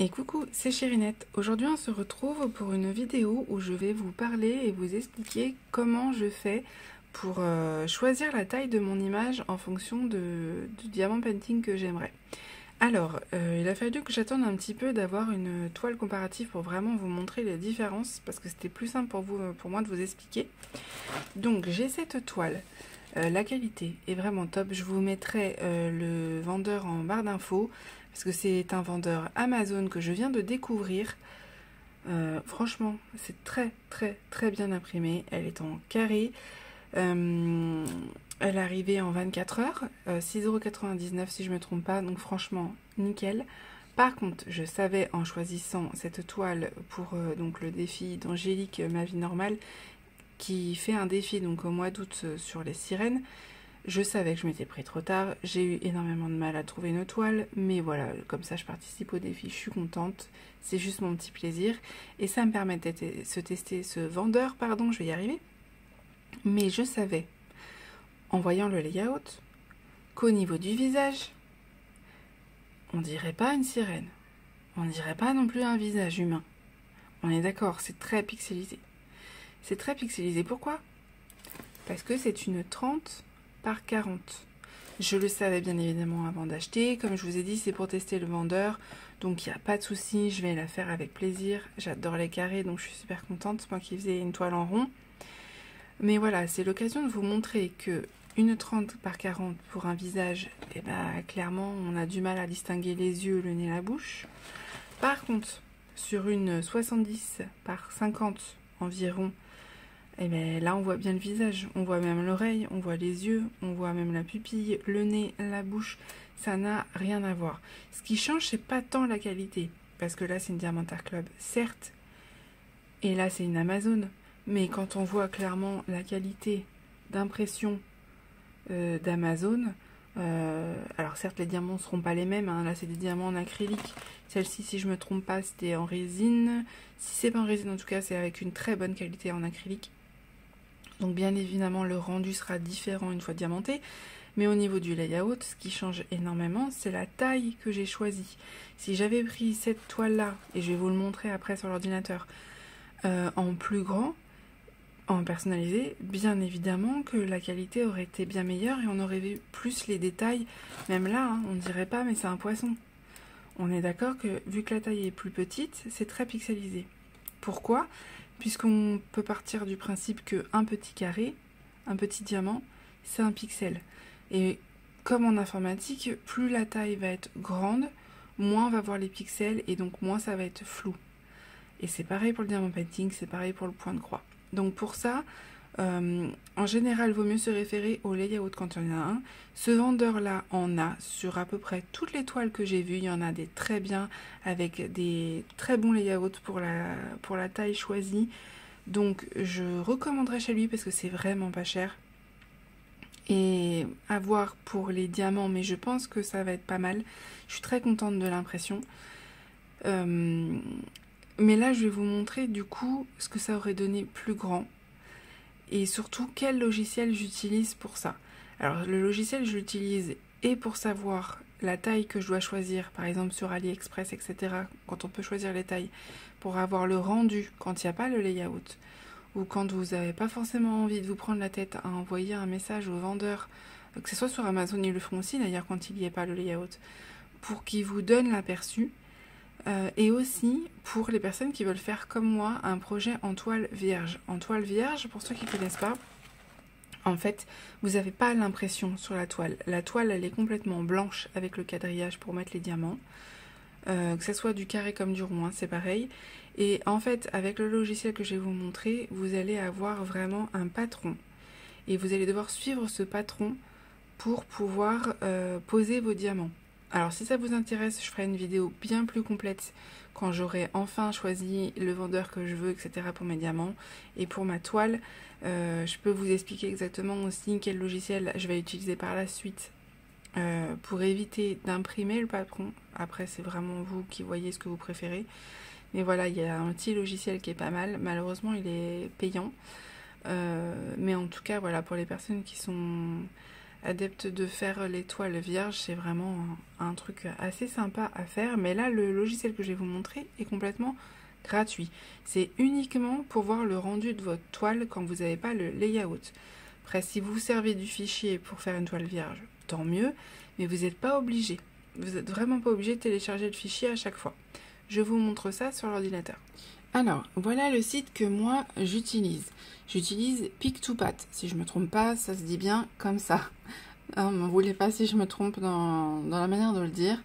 Et coucou, c'est Chérinette. Aujourd'hui, on se retrouve pour une vidéo où je vais vous parler et vous expliquer comment je fais pour euh, choisir la taille de mon image en fonction du diamant painting que j'aimerais. Alors, euh, il a fallu que j'attende un petit peu d'avoir une toile comparative pour vraiment vous montrer les différences parce que c'était plus simple pour, vous, pour moi de vous expliquer. Donc, j'ai cette toile. Euh, la qualité est vraiment top. Je vous mettrai le vendeur en barre d'infos parce que c'est un vendeur Amazon que je viens de découvrir. Euh, franchement, c'est très très très bien imprimé. Elle est en carré. Euh, elle est arrivée en 24 heures, 6,99€ euh, si je ne me trompe pas, donc franchement nickel. Par contre, je savais en choisissant cette toile pour donc le défi d'Angélique Ma vie normale, qui fait un défi donc au mois d'août sur les sirènes, je savais que je m'étais pris trop tard, j'ai eu énormément de mal à trouver une toile, mais voilà, comme ça je participe au défi, je suis contente, c'est juste mon petit plaisir, et ça me permet de se tester ce vendeur, pardon, je vais y arriver. Mais je savais, en voyant le layout, qu'au niveau du visage, on dirait pas une sirène, on dirait pas non plus un visage humain. On est d'accord, c'est très pixelisé. C'est très pixelisé, pourquoi? Parce que c'est une 30 par 40. Je le savais bien évidemment avant d'acheter. Comme je vous ai dit, c'est pour tester le vendeur. Donc il n'y a pas de souci, je vais la faire avec plaisir. J'adore les carrés, donc je suis super contente. Moi qui faisais une toile en rond. Mais voilà, c'est l'occasion de vous montrer que une 30 par 40 pour un visage, et eh ben, clairement, on a du mal à distinguer les yeux, le nez, la bouche. Par contre, sur une 70 par 50 environ, et eh bien là on voit bien le visage, on voit même l'oreille, on voit les yeux, on voit même la pupille, le nez, la bouche, ça n'a rien à voir. Ce qui change c'est pas tant la qualité, parce que là c'est une Diamantar Club, certes, et là c'est une Amazon, mais quand on voit clairement la qualité d'impression euh, d'Amazon, euh, alors certes les diamants ne seront pas les mêmes, hein. là c'est des diamants en acrylique, celle-ci si je me trompe pas c'était en résine, si c'est pas en résine en tout cas c'est avec une très bonne qualité en acrylique. Donc bien évidemment le rendu sera différent une fois diamanté. Mais au niveau du layout, ce qui change énormément, c'est la taille que j'ai choisie. Si j'avais pris cette toile-là, et je vais vous le montrer après sur l'ordinateur, euh, en plus grand, en personnalisé, bien évidemment que la qualité aurait été bien meilleure et on aurait vu plus les détails. Même là, hein, on ne dirait pas, mais c'est un poisson. On est d'accord que vu que la taille est plus petite, c'est très pixelisé. Pourquoi? Puisqu'on peut partir du principe que un petit carré, un petit diamant, c'est un pixel. Et comme en informatique, plus la taille va être grande, moins on va voir les pixels et donc moins ça va être flou. Et c'est pareil pour le diamant painting, c'est pareil pour le point de croix. Donc pour ça, euh, en général, il vaut mieux se référer au layout quand il y en a un. Ce vendeur-là en a sur à peu près toutes les toiles que j'ai vues. Il y en a des très bien avec des très bons layouts pour la, pour la taille choisie. Donc je recommanderais chez lui parce que c'est vraiment pas cher. Et à voir pour les diamants, mais je pense que ça va être pas mal. Je suis très contente de l'impression. Euh, mais là, je vais vous montrer du coup ce que ça aurait donné plus grand et surtout quel logiciel j'utilise pour ça. Alors le logiciel je l'utilise et pour savoir la taille que je dois choisir, par exemple sur AliExpress, etc., quand on peut choisir les tailles, pour avoir le rendu quand il n'y a pas le layout, ou quand vous n'avez pas forcément envie de vous prendre la tête à envoyer un message au vendeur, que ce soit sur Amazon, ils le font aussi d'ailleurs quand il n'y a pas le layout, pour qu'il vous donne l'aperçu, euh, et aussi pour les personnes qui veulent faire comme moi un projet en toile vierge. En toile vierge, pour ceux qui ne connaissent pas, en fait, vous n'avez pas l'impression sur la toile. La toile, elle est complètement blanche avec le quadrillage pour mettre les diamants. Euh, que ce soit du carré comme du rond, hein, c'est pareil. Et en fait, avec le logiciel que je vais vous montrer, vous allez avoir vraiment un patron. Et vous allez devoir suivre ce patron pour pouvoir euh, poser vos diamants. Alors si ça vous intéresse, je ferai une vidéo bien plus complète quand j'aurai enfin choisi le vendeur que je veux, etc. pour mes diamants. Et pour ma toile, euh, je peux vous expliquer exactement aussi quel logiciel je vais utiliser par la suite euh, pour éviter d'imprimer le patron. Après, c'est vraiment vous qui voyez ce que vous préférez. Mais voilà, il y a un petit logiciel qui est pas mal. Malheureusement, il est payant. Euh, mais en tout cas, voilà, pour les personnes qui sont adepte de faire les toiles vierges, c'est vraiment un, truc assez sympa à faire. Mais là, le logiciel que je vais vous montrer est complètement gratuit. C'est uniquement pour voir le rendu de votre toile quand vous n'avez pas le layout. Après, si vous servez du fichier pour faire une toile vierge, tant mieux, mais vous n'êtes pas obligé. Vous n'êtes vraiment pas obligé de télécharger le fichier à chaque fois. Je vous montre ça sur l'ordinateur. Alors, voilà le site que moi j'utilise. J'utilise Pic2Pat. Si je me trompe pas, ça se dit bien comme ça. Ne hein, m'en voulez pas si je me trompe dans, la manière de le dire.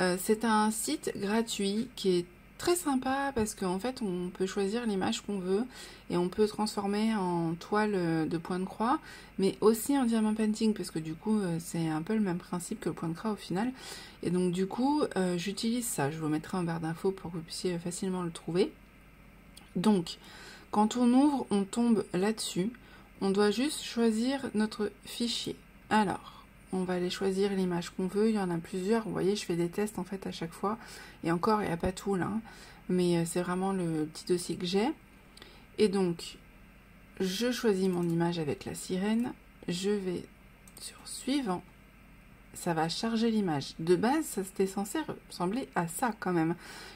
Euh, c'est un site gratuit qui est très sympa parce qu'en fait on peut choisir l'image qu'on veut et on peut transformer en toile de point de croix mais aussi en diamant painting parce que du coup euh, c'est un peu le même principe que le point de croix au final et donc du coup euh, j'utilise ça je vous mettrai en barre d'infos pour que vous puissiez facilement le trouver donc quand on ouvre on tombe là dessus on doit juste choisir notre fichier alors on va aller choisir l'image qu'on veut. Il y en a plusieurs. Vous voyez, je fais des tests en fait à chaque fois. Et encore, il n'y a pas tout là. Hein. Mais euh, c'est vraiment le petit dossier que j'ai. Et donc, je choisis mon image avec la sirène. Je vais sur suivant. Ça va charger l'image. De base, ça c'était censé ressembler à ça quand même.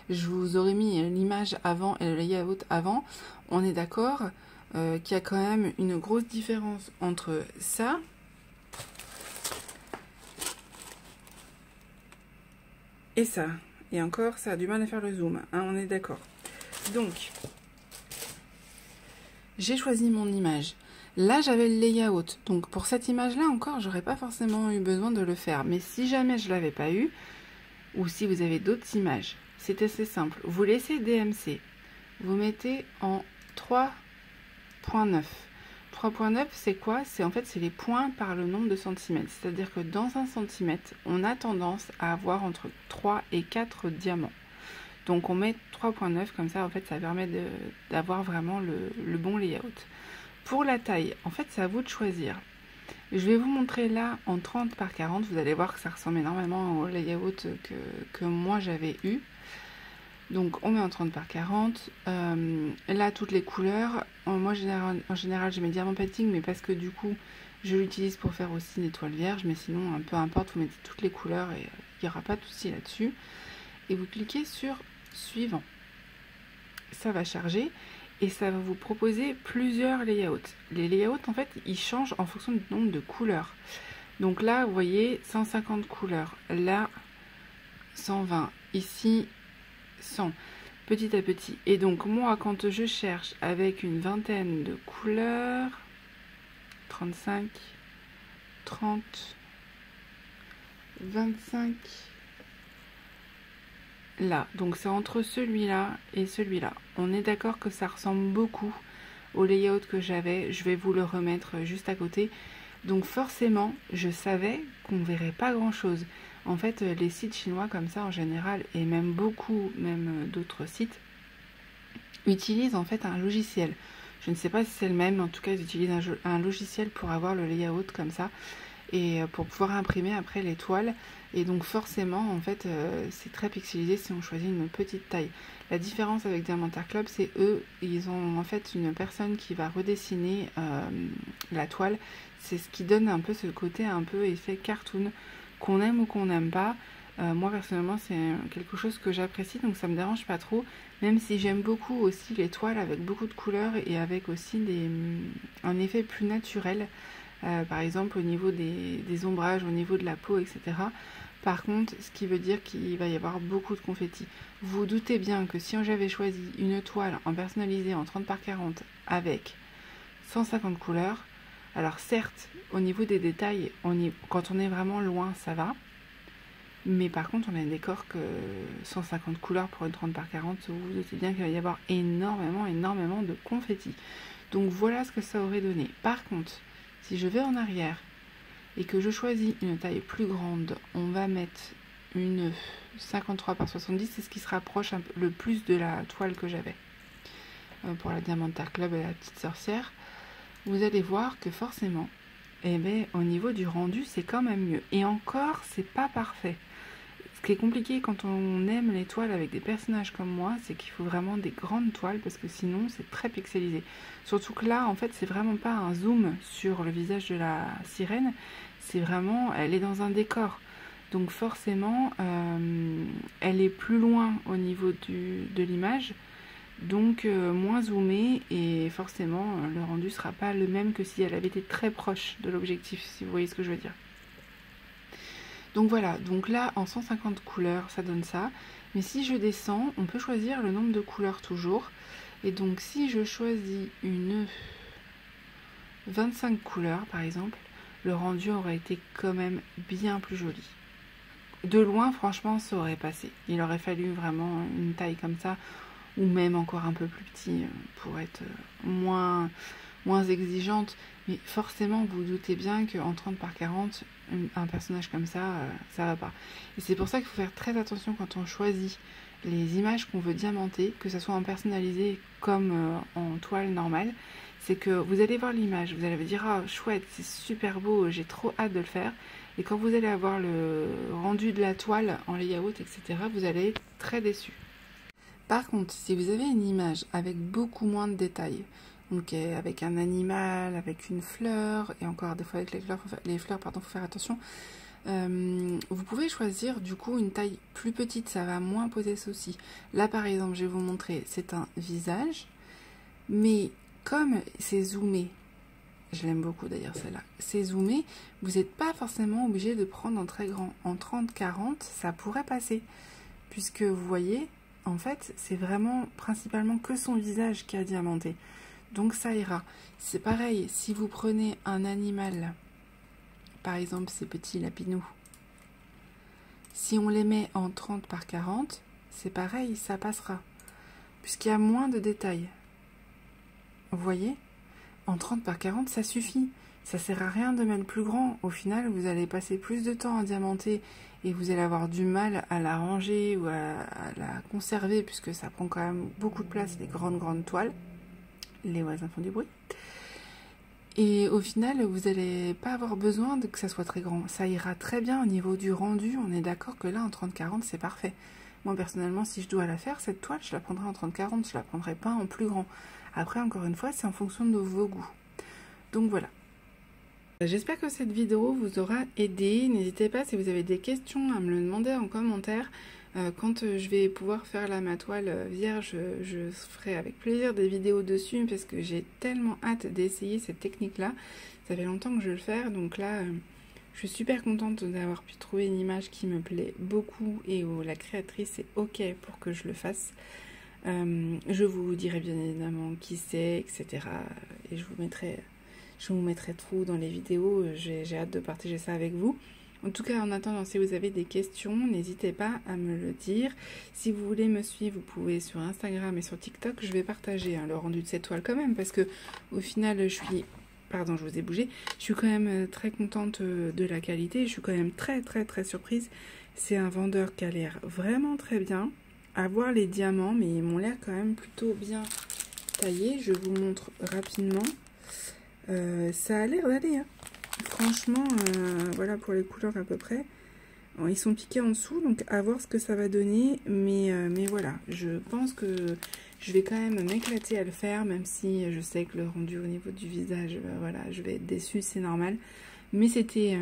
Je vous aurais mis l'image avant et le layout avant. On est d'accord euh, qu'il y a quand même une grosse différence entre ça Et ça. Et encore, ça a du mal à faire le zoom. Hein, on est d'accord. Donc, j'ai choisi mon image. Là, j'avais le layout. Donc, pour cette image-là, encore, j'aurais pas forcément eu besoin de le faire. Mais si jamais je l'avais pas eu, ou si vous avez d'autres images, c'est assez simple. Vous laissez DMC. Vous mettez en 3.9. 3.9, c'est quoi? C'est en fait c'est les points par le nombre de centimètres. C'est-à-dire que dans un centimètre, on a tendance à avoir entre 3 et 4 diamants. Donc on met 3.9 comme ça, en fait ça permet d'avoir vraiment le, bon layout. Pour la taille, en fait c'est à vous de choisir. Je vais vous montrer là en 30 par 40, vous allez voir que ça ressemble énormément au layout que, moi j'avais eu. Donc on met en 30 par 40. Euh, là, toutes les couleurs. Moi, en général, j'ai mes diamants painting, mais parce que du coup, je l'utilise pour faire aussi des toiles vierges. Mais sinon, peu importe, vous mettez toutes les couleurs et euh, il n'y aura pas de souci là-dessus. Et vous cliquez sur suivant. Ça va charger et ça va vous proposer plusieurs layouts. Les layouts, en fait, ils changent en fonction du nombre de couleurs. Donc là, vous voyez, 150 couleurs. Là, 120. Ici, 100 petit à petit. Et donc moi, quand je cherche avec une vingtaine de couleurs, 35, 30, 25, là. Donc c'est entre celui-là et celui-là. On est d'accord que ça ressemble beaucoup au layout que j'avais. Je vais vous le remettre juste à côté. Donc forcément, je savais qu'on ne verrait pas grand-chose. En fait, les sites chinois comme ça en général, et même beaucoup, même euh, d'autres sites, utilisent en fait un logiciel. Je ne sais pas si c'est le même, en tout cas ils utilisent un, logiciel pour avoir le layout comme ça et euh, pour pouvoir imprimer après les toiles. Et donc forcément, en fait, c'est très pixelisé si on choisit une petite taille. La différence avec Diamantar Club, c'est eux, ils ont en fait une personne qui va redessiner la toile. C'est ce qui donne un peu ce côté un peu effet cartoon qu'on aime ou qu'on n'aime pas. Euh, moi personnellement c'est quelque chose que j'apprécie donc ça me dérange pas trop même si j'aime beaucoup aussi les toiles avec beaucoup de couleurs et avec aussi des, un effet plus naturel euh, par exemple au niveau des, ombrages, au niveau de la peau etc. Par contre ce qui veut dire qu'il va y avoir beaucoup de confettis. Vous, doutez bien que si j'avais choisi une toile en personnalisé en 30 par 40 avec 150 couleurs alors certes, au niveau des détails, quand on est vraiment loin, ça va. Mais par contre, on a un décor que 150 couleurs pour une 30 par 40, vous vous doutez bien qu'il va y avoir énormément, énormément de confettis. Donc voilà ce que ça aurait donné. Par contre, si je vais en arrière et que je choisis une taille plus grande, on va mettre une 53 par 70, c'est ce qui se rapproche le plus de la toile que j'avais euh, pour la Diamantar Club et la petite sorcière vous allez voir que forcément, eh bien, au niveau du rendu, c'est quand même mieux. Et encore, c'est pas parfait. Ce qui est compliqué quand on aime les toiles avec des personnages comme moi, c'est qu'il faut vraiment des grandes toiles parce que sinon c'est très pixelisé. Surtout que là, en fait, c'est vraiment pas un zoom sur le visage de la sirène, c'est vraiment, elle est dans un décor. Donc forcément, euh, elle est plus loin au niveau de l'image, donc euh, moins zoomée et forcément le rendu sera pas le même que si elle avait été très proche de l'objectif, si vous voyez ce que je veux dire. Donc voilà, donc là en 150 couleurs ça donne ça, mais si je descends, on peut choisir le nombre de couleurs toujours. Et donc si je choisis une 25 couleurs par exemple, le rendu aurait été quand même bien plus joli. De loin, franchement, ça aurait passé. Il aurait fallu vraiment une taille comme ça, ou même encore un peu plus petit, euh, pour être euh, moins, moins exigeante. Mais forcément, vous, doutez bien qu'en 30 par 40, un personnage comme ça, euh, ça va pas. Et c'est pour ça qu'il faut faire très attention quand on choisit les images qu'on veut diamanter, que ce soit en personnalisé comme en toile normale. C'est que vous allez voir l'image, vous allez vous dire ah chouette, c'est super beau, j'ai trop hâte de le faire. Et quand vous allez avoir le rendu de la toile en layout, etc., vous allez être très déçu. Par contre, si vous avez une image avec beaucoup moins de détails, donc euh, avec un animal, avec une fleur, et encore des fois avec les fleurs, les fleurs pardon, faut faire attention, euh, vous pouvez choisir du coup une taille plus petite, ça va moins poser souci. Là par exemple, je vais vous montrer, c'est un visage, mais comme c'est zoomé, je l'aime beaucoup d'ailleurs celle-là. C'est zoomé, vous n'êtes pas forcément obligé de prendre en très grand. En 30-40, ça pourrait passer. Puisque vous voyez, en fait, c'est vraiment principalement que son visage qui a diamanté. Donc ça ira. C'est pareil, si vous prenez un animal, par exemple ces petits lapinous, si on les met en 30 par 40, c'est pareil, ça passera. Puisqu'il y a moins de détails. Vous voyez? En 30 par 40, ça suffit. Ça sert à rien de mettre plus grand. Au final, vous allez passer plus de temps à diamanter et vous allez avoir du mal à la ranger ou à, la conserver puisque ça prend quand même beaucoup de place, les grandes, grandes toiles. Les voisins font du bruit. Et au final, vous n'allez pas avoir besoin de que ça soit très grand. Ça ira très bien au niveau du rendu. On est d'accord que là, en 30-40, c'est parfait. Moi, personnellement, si je dois la faire, cette toile, je la prendrai en 30-40. Je la prendrai pas en plus grand. Après, encore une fois, c'est en fonction de vos goûts. Donc voilà. J'espère que cette vidéo vous aura aidé. N'hésitez pas si vous avez des questions à me le demander en commentaire. Euh, quand euh, je vais pouvoir faire la ma toile euh, vierge, je ferai avec plaisir des vidéos dessus parce que j'ai tellement hâte d'essayer cette technique-là. Ça fait longtemps que je le faire, donc là, je suis super contente d'avoir pu trouver une image qui me plaît beaucoup et où la créatrice est ok pour que je le fasse. Je vous dirai bien évidemment qui c'est, etc. Et je vous mettrai, je vous mettrai tout dans les vidéos. J'ai hâte de partager ça avec vous. En tout cas, en attendant, si vous avez des questions, n'hésitez pas à me le dire. Si vous voulez me suivre, vous pouvez sur Instagram et sur TikTok. Je vais partager hein, le rendu de cette toile quand même, parce que au final, je suis pardon, je vous ai bougé. Je suis quand même euh, très contente euh, de la qualité. Je suis quand même très très très surprise. C'est un vendeur qui a l'air vraiment très bien à voir les diamants, mais ils m'ont l'air quand même plutôt bien taillés. Je vous montre rapidement. Euh, ça a l'air d'aller. Hein. Franchement, euh, voilà pour les couleurs à peu près. ils sont piqués en dessous, donc à voir ce que ça va donner. Mais, euh, mais voilà, je pense que je vais quand même m'éclater à le faire, même si je sais que le rendu au niveau du visage, voilà, je vais être déçue, c'est normal. Mais c'était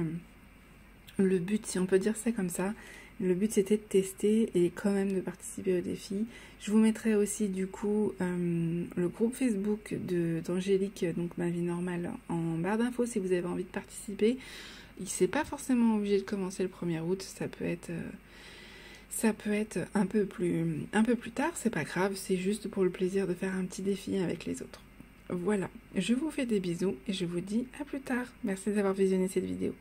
le but, si on peut dire ça comme ça. Le but c'était de tester et quand même de participer au défi. Je vous mettrai aussi du coup euh, le groupe Facebook d'Angélique, donc ma vie normale, en barre d'infos si vous avez envie de participer. Il c'est pas forcément obligé de commencer le 1er août, ça peut être euh, ça peut être un peu plus un peu plus tard, c'est pas grave, c'est juste pour le plaisir de faire un petit défi avec les autres. Voilà, je vous fais des bisous et je vous dis à plus tard. Merci d'avoir visionné cette vidéo.